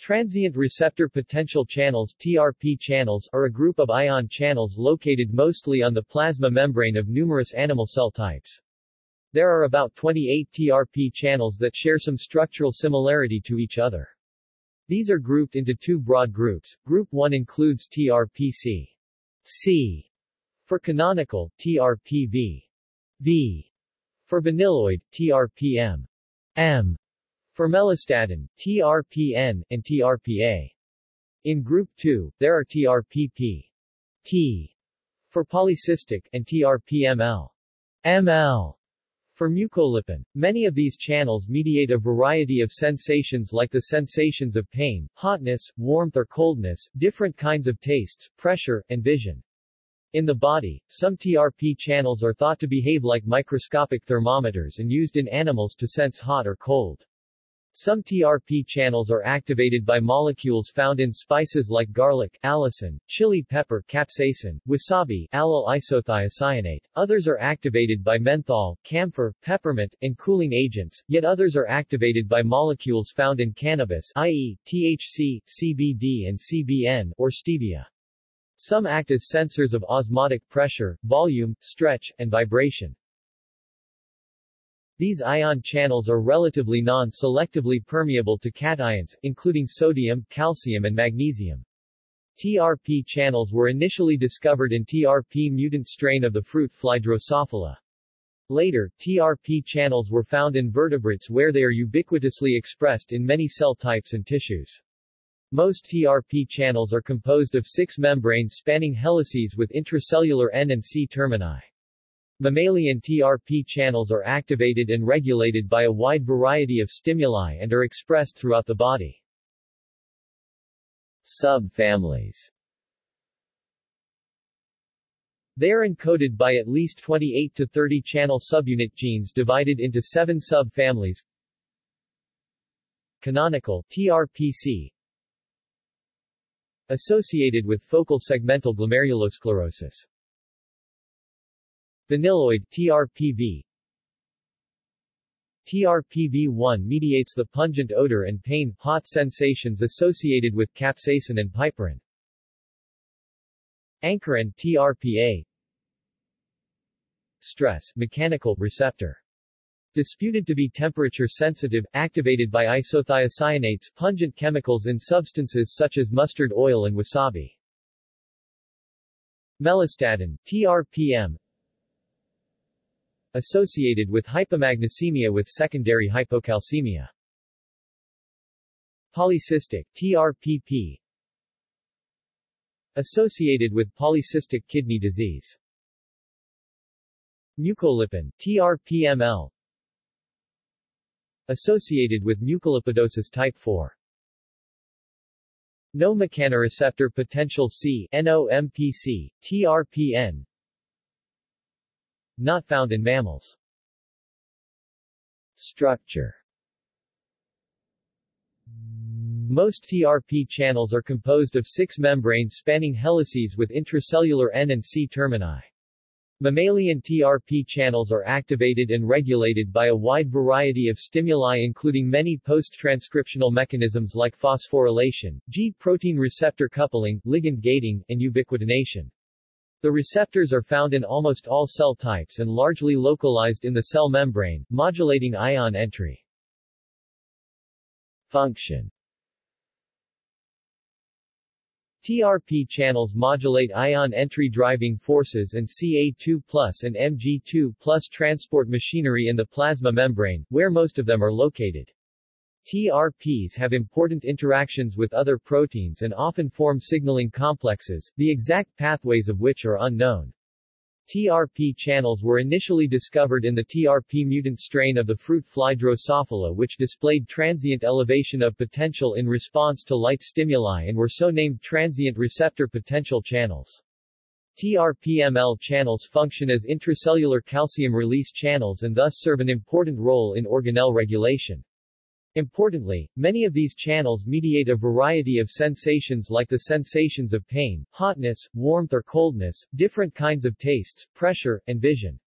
Transient receptor potential channels TRP channels are a group of ion channels located mostly on the plasma membrane of numerous animal cell types. There are about 28 TRP channels that share some structural similarity to each other. These are grouped into two broad groups. Group 1 includes TRPC. C. For canonical, TRPV. V. For vanilloid, TRPM. M. For melastatin, TRPN, and TRPA. In group 2, there are TRPP. P. For polycystic, and TRPML. ML. For mucolipin. Many of these channels mediate a variety of sensations like the sensations of pain, hotness, warmth or coldness, different kinds of tastes, pressure, and vision. In the body, some TRP channels are thought to behave like microscopic thermometers and used in animals to sense hot or cold. Some TRP channels are activated by molecules found in spices like garlic, allicin, chili pepper, capsaicin, wasabi, allyl isothiocyanate. Others are activated by menthol, camphor, peppermint, and cooling agents, yet others are activated by molecules found in cannabis, i.e., THC, CBD and CBN, or stevia. Some act as sensors of osmotic pressure, volume, stretch, and vibration. These ion channels are relatively non-selectively permeable to cations, including sodium, calcium and magnesium. TRP channels were initially discovered in TRP mutant strain of the fruit fly Drosophila. Later, TRP channels were found in vertebrates where they are ubiquitously expressed in many cell types and tissues. Most TRP channels are composed of six membranes spanning helices with intracellular N and C termini. Mammalian TRP channels are activated and regulated by a wide variety of stimuli and are expressed throughout the body. Subfamilies They are encoded by at least 28 to 30 channel subunit genes divided into seven subfamilies. Canonical TRPC associated with focal segmental glomerulosclerosis. Vanilloid TRPV TRPV1 mediates the pungent odor and pain, hot sensations associated with capsaicin and piperine. Ankyrin TRPA Stress mechanical receptor Disputed to be temperature-sensitive, activated by isothiocyanates, pungent chemicals in substances such as mustard oil and wasabi. Melastatin, TRPM Associated with hypomagnesemia with secondary hypocalcemia. Polycystic, TRPP Associated with polycystic kidney disease. Mucolipin, TRPML associated with mucolipidosis type 4. No mechanoreceptor potential C NOMPC, TRPN Not found in mammals. Structure Most TRP channels are composed of six membranes spanning helices with intracellular N and C termini. Mammalian TRP channels are activated and regulated by a wide variety of stimuli including many post-transcriptional mechanisms like phosphorylation, G-protein receptor coupling, ligand gating, and ubiquitination. The receptors are found in almost all cell types and largely localized in the cell membrane, modulating ion entry. Function TRP channels modulate ion entry driving forces and Ca2 and Mg2 transport machinery in the plasma membrane, where most of them are located. TRPs have important interactions with other proteins and often form signaling complexes, the exact pathways of which are unknown. TRP channels were initially discovered in the TRP mutant strain of the fruit fly Drosophila which displayed transient elevation of potential in response to light stimuli and were so named transient receptor potential channels. TRPML channels function as intracellular calcium release channels and thus serve an important role in organelle regulation. Importantly, many of these channels mediate a variety of sensations like the sensations of pain, hotness, warmth or coldness, different kinds of tastes, pressure, and vision.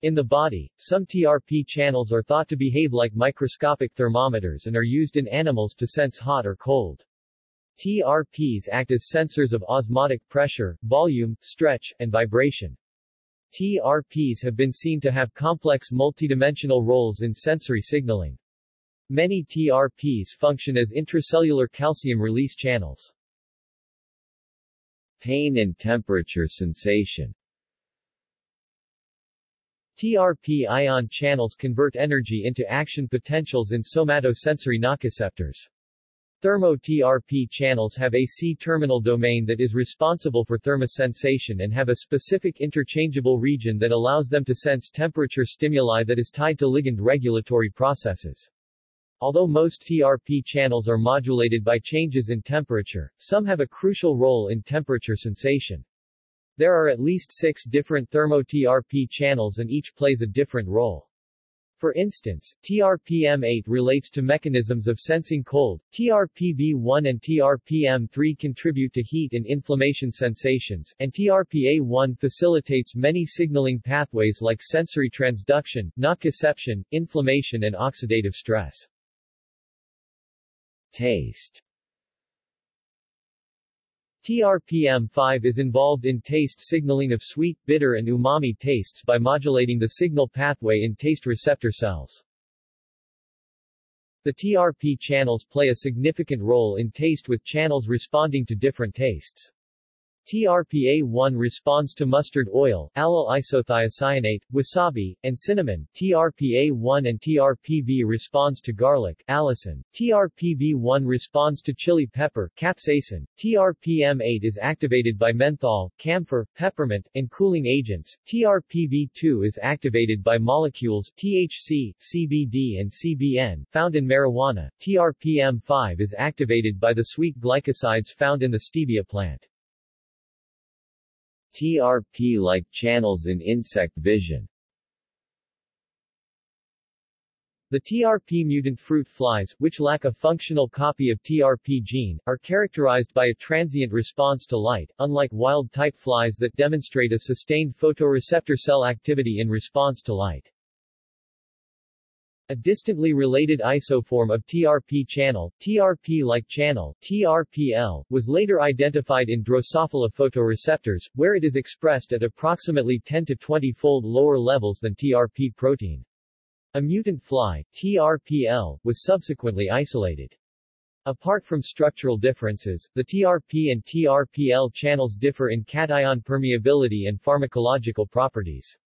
In the body, some TRP channels are thought to behave like microscopic thermometers and are used in animals to sense hot or cold. TRPs act as sensors of osmotic pressure, volume, stretch, and vibration. TRPs have been seen to have complex multidimensional roles in sensory signaling. Many TRPs function as intracellular calcium release channels. Pain and temperature sensation TRP ion channels convert energy into action potentials in somatosensory nociceptors. Thermo-TRP channels have a C-terminal domain that is responsible for thermosensation and have a specific interchangeable region that allows them to sense temperature stimuli that is tied to ligand regulatory processes. Although most TRP channels are modulated by changes in temperature, some have a crucial role in temperature sensation. There are at least six different thermo-TRP channels and each plays a different role. For instance, TRPM8 relates to mechanisms of sensing cold, TRPV1 and TRPM3 contribute to heat and inflammation sensations, and TRPA1 facilitates many signaling pathways like sensory transduction, nociception, inflammation and oxidative stress. Taste TRPM5 is involved in taste signaling of sweet, bitter and umami tastes by modulating the signal pathway in taste receptor cells. The TRP channels play a significant role in taste with channels responding to different tastes. TRPA1 responds to mustard oil, allyl isothiocyanate, wasabi, and cinnamon. TRPA1 and TRPV responds to garlic, allicin. TRPV1 responds to chili pepper, capsaicin. TRPM8 is activated by menthol, camphor, peppermint, and cooling agents. TRPV2 is activated by molecules THC, CBD and CBN found in marijuana. TRPM5 is activated by the sweet glycosides found in the stevia plant. TRP-like channels in insect vision The TRP mutant fruit flies, which lack a functional copy of TRP gene, are characterized by a transient response to light, unlike wild-type flies that demonstrate a sustained photoreceptor cell activity in response to light. A distantly related isoform of TRP channel, TRP-like channel, TRPL, was later identified in Drosophila photoreceptors, where it is expressed at approximately 10 to 20-fold lower levels than TRP protein. A mutant fly, TRPL, was subsequently isolated. Apart from structural differences, the TRP and TRPL channels differ in cation permeability and pharmacological properties.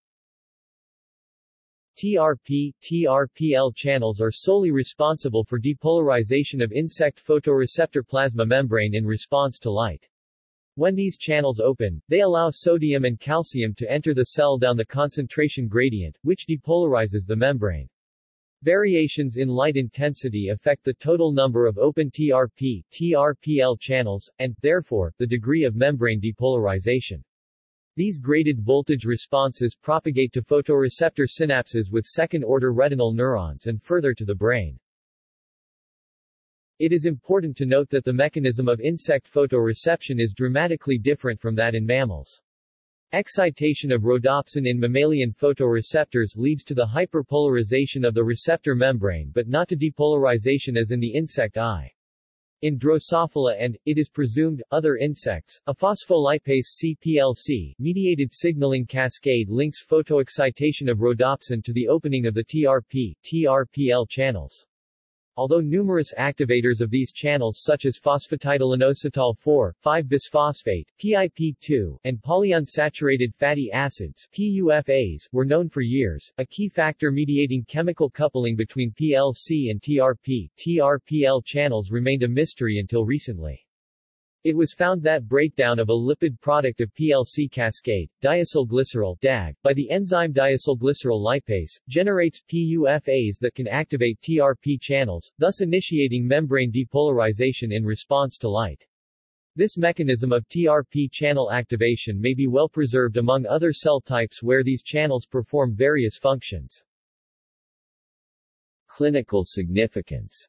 TRP, TRPL channels are solely responsible for depolarization of insect photoreceptor plasma membrane in response to light. When these channels open, they allow sodium and calcium to enter the cell down the concentration gradient, which depolarizes the membrane. Variations in light intensity affect the total number of open TRP, TRPL channels, and, therefore, the degree of membrane depolarization. These graded voltage responses propagate to photoreceptor synapses with second-order retinal neurons and further to the brain. It is important to note that the mechanism of insect photoreception is dramatically different from that in mammals. Excitation of rhodopsin in mammalian photoreceptors leads to the hyperpolarization of the receptor membrane but not to depolarization as in the insect eye. In Drosophila and, it is presumed, other insects, a phospholipase CPLC mediated signaling cascade links photoexcitation of rhodopsin to the opening of the TRP, TRPL channels. Although numerous activators of these channels such as phosphatidylinositol 4, 5-bisphosphate, PIP2, and polyunsaturated fatty acids PUFAs, were known for years, a key factor mediating chemical coupling between PLC and TRP, TRPL channels remained a mystery until recently. It was found that breakdown of a lipid product of PLC cascade, diacylglycerol DAG, by the enzyme diacylglycerol lipase, generates PUFAs that can activate TRP channels, thus initiating membrane depolarization in response to light. This mechanism of TRP channel activation may be well preserved among other cell types where these channels perform various functions. Clinical significance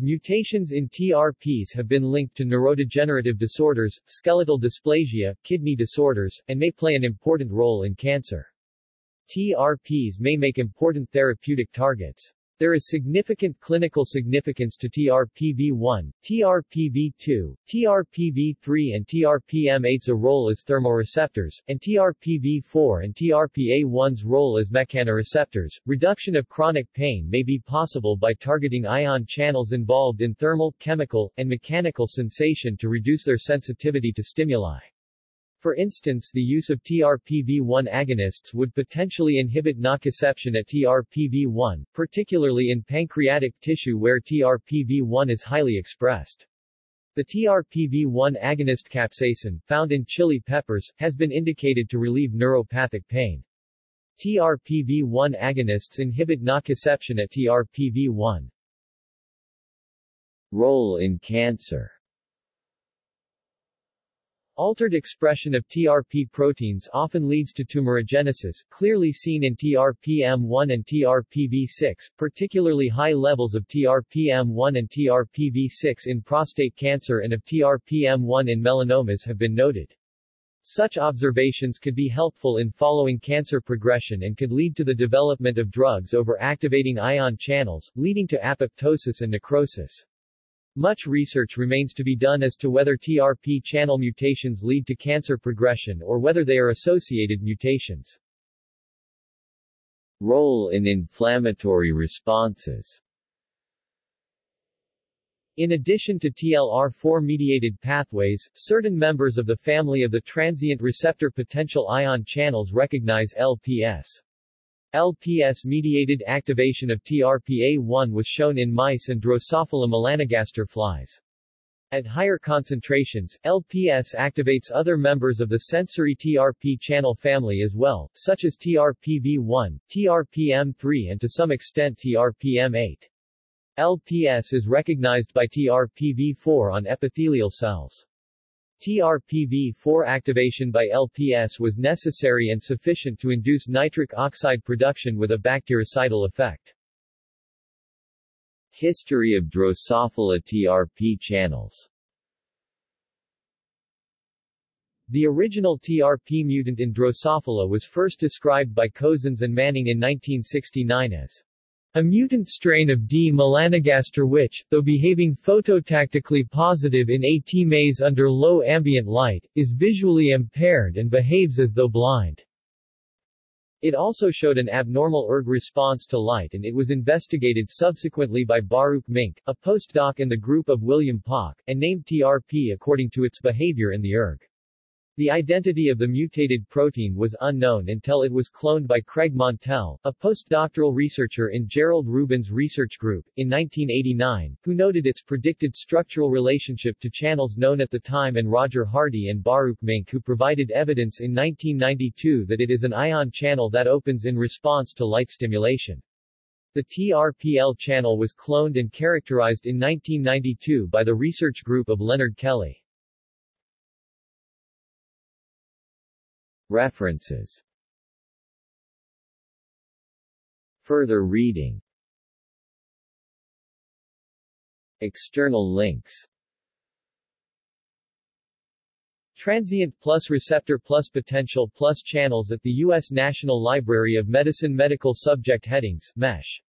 Mutations in TRPs have been linked to neurodegenerative disorders, skeletal dysplasia, kidney disorders, and may play an important role in cancer. TRPs may make important therapeutic targets. There is significant clinical significance to TRPV1, TRPV2, TRPV3 and TRPM8's role as thermoreceptors, and TRPV4 and TRPA1's role as mechanoreceptors. Reduction of chronic pain may be possible by targeting ion channels involved in thermal, chemical, and mechanical sensation to reduce their sensitivity to stimuli. For instance the use of TRPV1 agonists would potentially inhibit nociception at TRPV1, particularly in pancreatic tissue where TRPV1 is highly expressed. The TRPV1 agonist capsaicin, found in chili peppers, has been indicated to relieve neuropathic pain. TRPV1 agonists inhibit nociception at TRPV1. Role in cancer Altered expression of TRP proteins often leads to tumorigenesis, clearly seen in TRPM1 and TRPV6, particularly high levels of TRPM1 and TRPV6 in prostate cancer and of TRPM1 in melanomas have been noted. Such observations could be helpful in following cancer progression and could lead to the development of drugs over activating ion channels, leading to apoptosis and necrosis. Much research remains to be done as to whether TRP channel mutations lead to cancer progression or whether they are associated mutations. Role in inflammatory responses In addition to TLR4-mediated pathways, certain members of the family of the transient receptor potential ion channels recognize LPS. LPS-mediated activation of TRPA1 was shown in mice and Drosophila melanogaster flies. At higher concentrations, LPS activates other members of the sensory TRP channel family as well, such as TRPV1, TRPM3 and to some extent TRPM8. LPS is recognized by TRPV4 on epithelial cells. TRPV4 activation by LPS was necessary and sufficient to induce nitric oxide production with a bactericidal effect. History of Drosophila TRP channels The original TRP mutant in Drosophila was first described by Cosens and Manning in 1969 as a mutant strain of D. melanogaster which, though behaving phototactically positive in AT maze under low ambient light, is visually impaired and behaves as though blind. It also showed an abnormal ERG response to light and it was investigated subsequently by Baruch Minke, a postdoc in the group of William Pak, and named TRP according to its behavior in the ERG. The identity of the mutated protein was unknown until it was cloned by Craig Montell, a postdoctoral researcher in Gerald Rubin's research group, in 1989, who noted its predicted structural relationship to channels known at the time and Roger Hardie and Baruch Minke who provided evidence in 1992 that it is an ion channel that opens in response to light stimulation. The TRPL channel was cloned and characterized in 1992 by the research group of Leonard Kelly. References. Further reading. External links. Transient plus receptor plus potential plus channels at the U.S. National Library of Medicine Medical Subject Headings, MESH